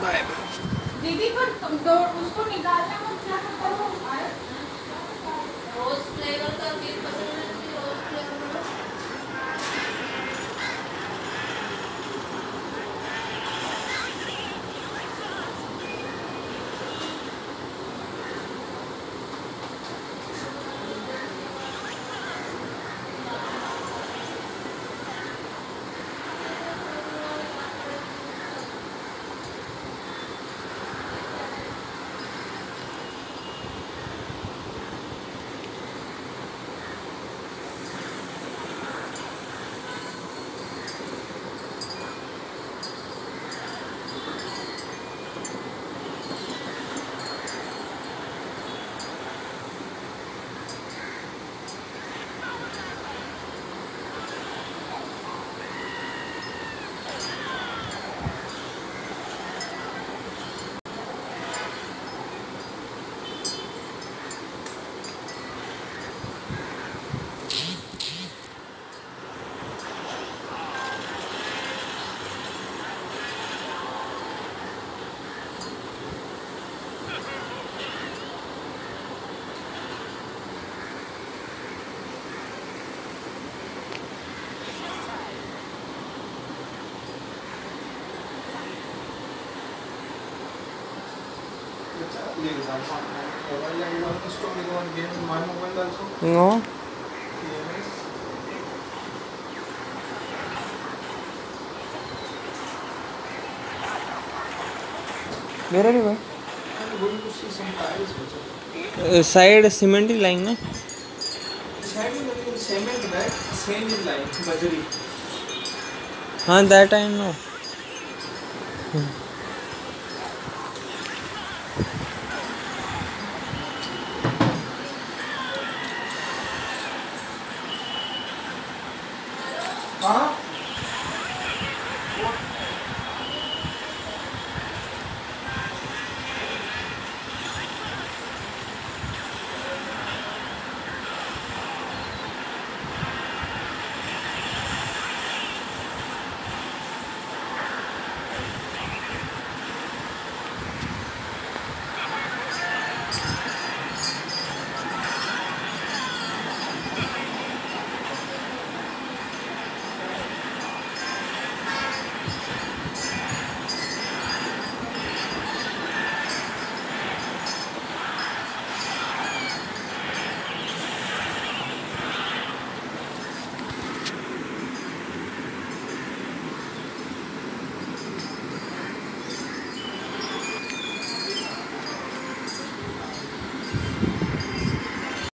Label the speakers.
Speaker 1: Bye
Speaker 2: दीदी पर तुम उसको निकालना क्या करो
Speaker 1: No. Where are you going?
Speaker 3: I'm going to see some tiles
Speaker 1: Uh, side cement no?
Speaker 3: Deciding whether cement is like
Speaker 1: हाँ that I know. 啊？